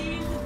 see you.